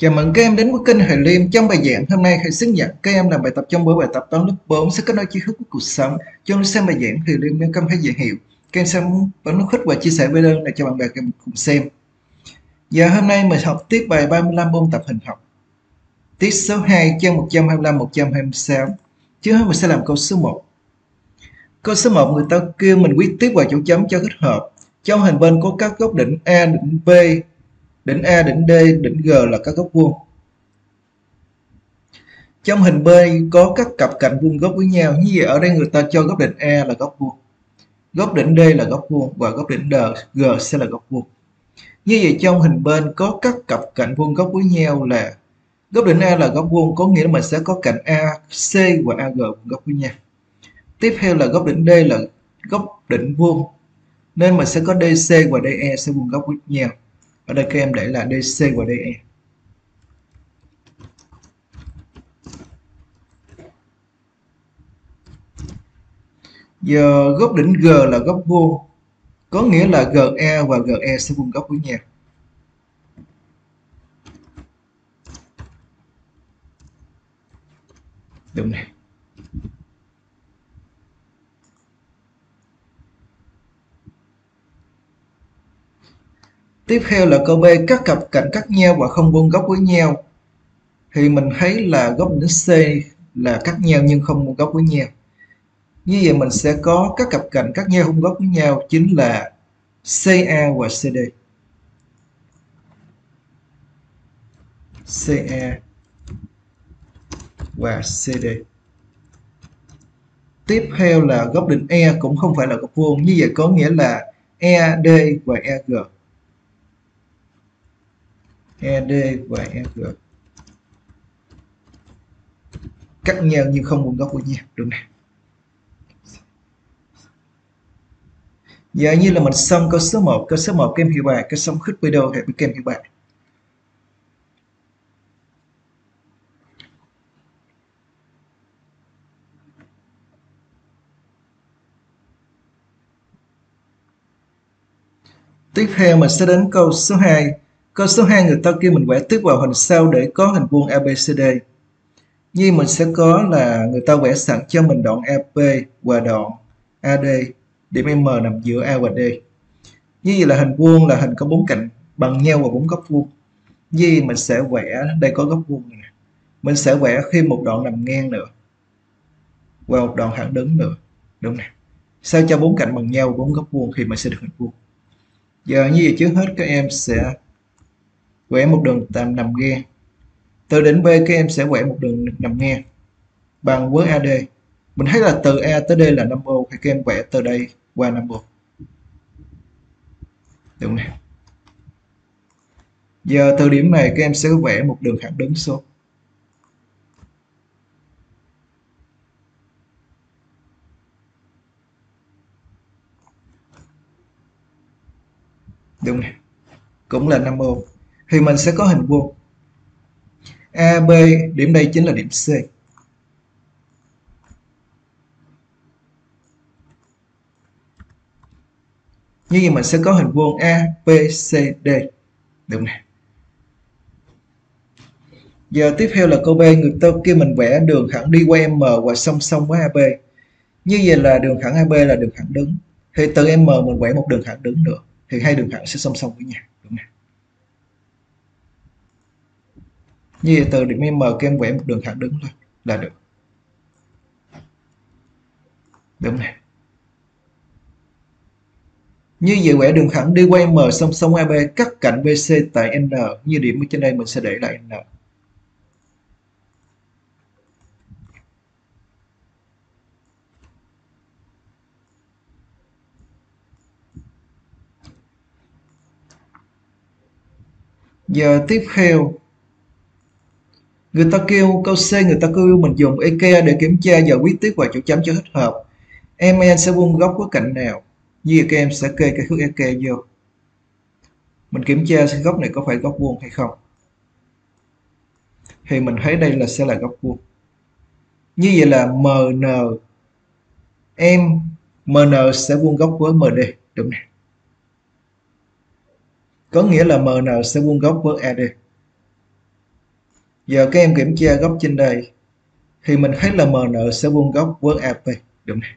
Chào mừng các em đến với kênh Hải Liêm. Trong bài giảng hôm nay, hãy xin nhận các em làm bài tập trong buổi bài tập toán lớp 4 sẽ kết nối tri thức của cuộc sống. Cho xem bài giảng Hải Liêm nếu cảm thấy dễ hiểu. Các em xem bấm nút thích và chia sẻ video này cho bạn bè các em cùng xem. Giờ hôm nay mình học tiếp bài 35 môn tập hình học. Tiết số 2 trang 125-126. Trước hết mình sẽ làm câu số 1. Câu số 1 người ta kêu mình viết tiếp vào chỗ chấm cho thích hợp. Trong hình bên có các góc đỉnh A, đỉnh B, đỉnh A, đỉnh D, đỉnh G là các góc vuông. Trong hình B có các cặp cạnh vuông góc với nhau. Như vậy ở đây người ta cho góc đỉnh A là góc vuông. Góc đỉnh D là góc vuông và góc đỉnh D, G sẽ là góc vuông. Như vậy trong hình bên có các cặp cạnh vuông góc với nhau là góc đỉnh A là góc vuông có nghĩa là mình sẽ có cạnh AC và AG góc với nhau. Tiếp theo là góc đỉnh D là góc đỉnh vuông nên mình sẽ có DC và DE sẽ vuông góc với nhau ở đây các em để là DC và DE giờ góc đỉnh G là góc vuông có nghĩa là GE và GE sẽ vuông góc với nhau. Đúng này. Tiếp theo là câu B các cặp cạnh cắt nhau và không vuông góc với nhau. Thì mình thấy là góc đỉnh C là cắt nhau nhưng không vuông góc với nhau. Như vậy mình sẽ có các cặp cạnh cắt nhau vuông góc với nhau chính là CA và CD. CA và CD. Tiếp theo là góc đỉnh E cũng không phải là góc vuông, như vậy có nghĩa là ED và EG. ED và EG cắt nhau nhưng không nguồn gốc của nhau. Được này Giờ như là mình xong câu số 1 Câu số 1 kem hiệu bài. Câu xong khích video thì các kem hiệu bài. Tiếp theo mình sẽ đến câu số 2 Câu số 2 người ta kêu mình vẽ tiếp vào hình sau để có hình vuông ABCD. Như mình sẽ có là người ta vẽ sẵn cho mình đoạn AP và đoạn AD, điểm M nằm giữa A và D. Như vậy là hình vuông là hình có bốn cạnh bằng nhau và bốn góc vuông. Như mình sẽ vẽ, đây có góc vuông này. Mình sẽ vẽ khi một đoạn nằm ngang nữa và một đoạn thẳng đứng nữa. Đúng nè. Sao cho bốn cạnh bằng nhau bốn góc vuông thì mình sẽ được hình vuông. Giờ như vậy trước hết các em sẽ Quẹ một đường tạm nằm nghe. từ đỉnh B, các em sẽ quẹ một đường nằm nghe. Bằng với AD mình thấy là từ A tới D là 5 ô thì các em quẹ từ đây qua 5 ô đúng này giờ từ điểm này các em sẽ vẽ một đường thẳng đứng xuống đúng này cũng là 5 ô thì mình sẽ có hình vuông. AB điểm đây chính là điểm C. Như vậy mình sẽ có hình vuông ABCD đúng này giờ tiếp theo là câu B. Người ta kêu mình vẽ đường thẳng đi qua M và song song với AB như vậy là đường thẳng AB là đường thẳng đứng. Thì từ M mình vẽ một đường thẳng đứng nữa. Thì hai đường thẳng sẽ song song với nhau. Đúng này như vậy từ điểm M các em vẽ một đường thẳng đứng lên là được. Đúng này như vậy vẽ đường thẳng đi qua M song song AB cắt cạnh BC tại N. Như điểm ở trên đây mình sẽ để lại N. Giờ tiếp theo người ta kêu câu C người ta kêu mình dùng IKEA để kiểm tra giờ quyết tiếp và chỗ chấm cho thích hợp. Em em sẽ vuông góc với cạnh nào? Như các em sẽ kê cái thước EK vô. Mình kiểm tra xem góc này có phải góc vuông hay không. Thì mình thấy đây là sẽ là góc vuông. Như vậy là MN em MN sẽ vuông góc với MD đúng này có nghĩa là MN sẽ vuông góc với AD giờ các em kiểm tra góc trên đây, thì mình thấy là MN sẽ vuông góc với AP đúng này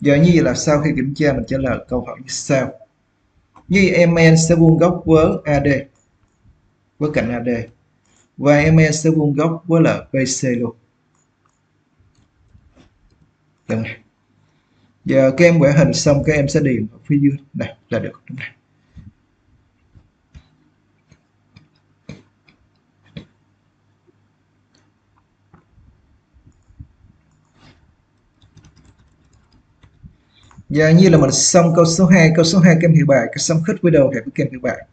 giờ như vậy là sau khi kiểm tra, mình trả lời câu hỏi như sau. Như MN sẽ vuông góc với AD với cạnh AD và MN sẽ vuông góc với là BC luôn. Đúng này giờ các em vẽ hình xong các em sẽ điền ở phía dưới. Này là được. Đúng này Dạ, Giờ như là mình xong câu số 2, câu số 2 kem hiểu bài, cái xong khích với đầu hệ với kem hiểu bài.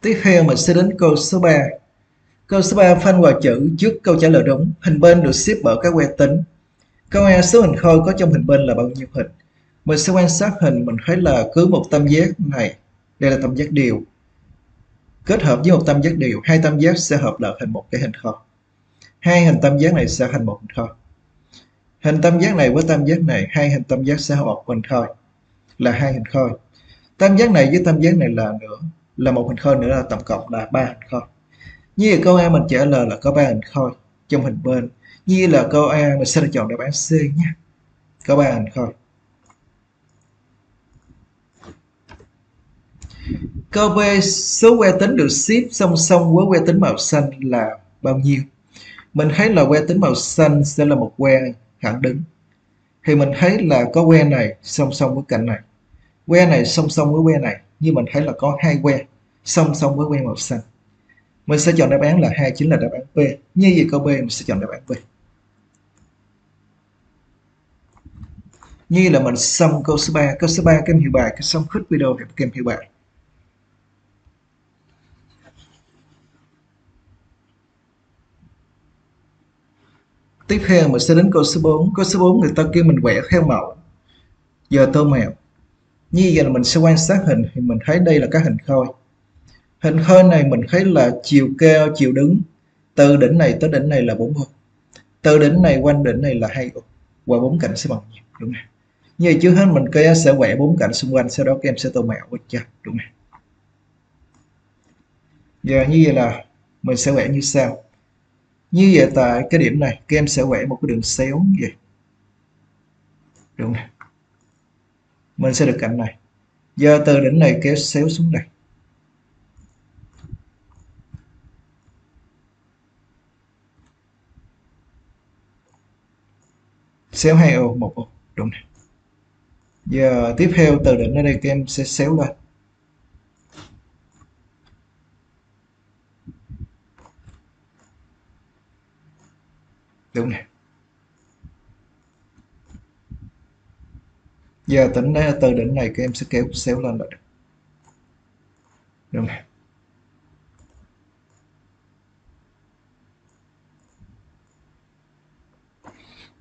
Tiếp theo mình sẽ đến câu số 3. Câu số 3 phân vào chữ trước câu trả lời đúng. Hình bên được xếp bởi các que tính. Câu A số hình khôi có trong hình bên là bao nhiêu hình? Mình sẽ quan sát hình mình thấy là cứ một tam giác này. Đây là tam giác đều kết hợp với một tam giác đều, hai tam giác sẽ hợp lại thành một cái hình kho. Hai hình tam giác này sẽ thành một hình kho. Hình tam giác này với tam giác này, hai hình tam giác sẽ hợp một hình khôi là hai hình khôi tam giác này với tam giác này là nữa, là một hình khôi nữa là tổng cộng là ba hình khôi như vậy câu A mình trả lời là có ba hình khôi trong hình bên. Như là câu A mình sẽ chọn đáp án C nhé có ba hình khôi Câu B số que tính được ship song song với que tính màu xanh là bao nhiêu? Mình thấy là que tính màu xanh sẽ là một que thẳng đứng. Thì mình thấy là có que này song song với cạnh này. Que này song song với que này. Nhưng mình thấy là có hai que song song với que màu xanh. Mình sẽ chọn đáp án là hai chính là đáp án B. Như vậy câu B mình sẽ chọn đáp án B. Như là mình xong câu số 3. Câu số 3 các hiệu hiểu bài, cái xong khích video thì các hiểu bài. Tiếp theo mình sẽ đến câu số 4 câu số 4 người ta kêu mình vẽ theo mẫu giờ tô mèo. Như vậy là mình sẽ quan sát hình thì mình thấy đây là các hình khôi. Hình khôi này mình thấy là chiều cao, chiều đứng. Từ đỉnh này tới đỉnh này là 4 ô từ đỉnh này quanh đỉnh này là hai ô và bốn cạnh sẽ bằng nhiêu đúng không? Như vậy trước hết mình kia sẽ vẽ bốn cạnh xung quanh, sau đó các em sẽ tô mèo. Được chưa đúng không? Giờ như vậy là mình sẽ vẽ như sau như vậy tại cái điểm này các em sẽ vẽ một cái đường xéo như vậy. Đường này mình sẽ được cạnh này. Giờ từ đỉnh này kéo xéo xuống đây. Xéo hai ô, một ô. Đúng này giờ tiếp theo từ đỉnh ở đây các em sẽ xéo lên. Đúng này giờ tính từ đỉnh này các em sẽ kéo xéo lên lại đúng này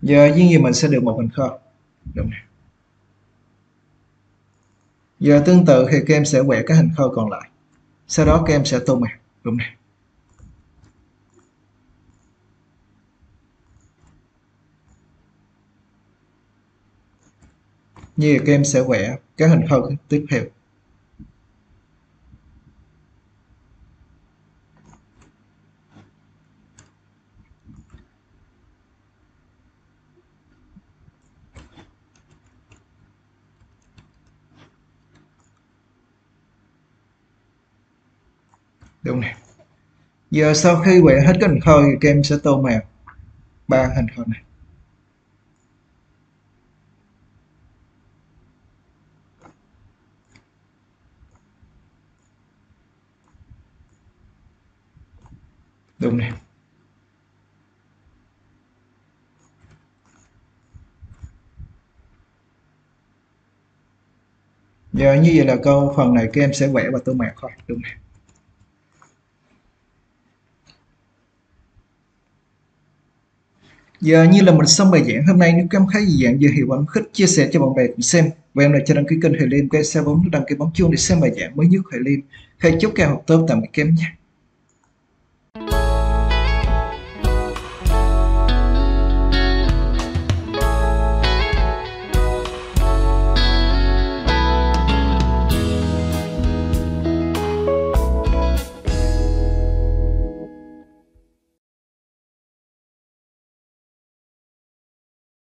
giờ như gì mình sẽ được một hình kho? Đúng này giờ tương tự thì các em sẽ vẽ các hình kho còn lại. Sau đó các em sẽ tô mạc đúng này như các em sẽ vẽ các hình khâu tiếp theo. Đúng này giờ sau khi vẽ hết các hình khâu thì các em sẽ tô màu ba hình khâu này. Đúng này giờ như vậy là câu phần này các em sẽ vẽ và tô mạc thôi đúng này Giờ như là mình xong bài giảng hôm nay, nếu các em thấy gì dạng giờ hiệu quả khích chia sẻ cho bạn bè cùng xem và em là cho đăng ký kênh Hải Liêm quay xe bấm đăng ký bấm chuông để xem bài giảng mới nhất Hải Liêm. Hãy chúc các em học tốt tạm biệt các em nhé.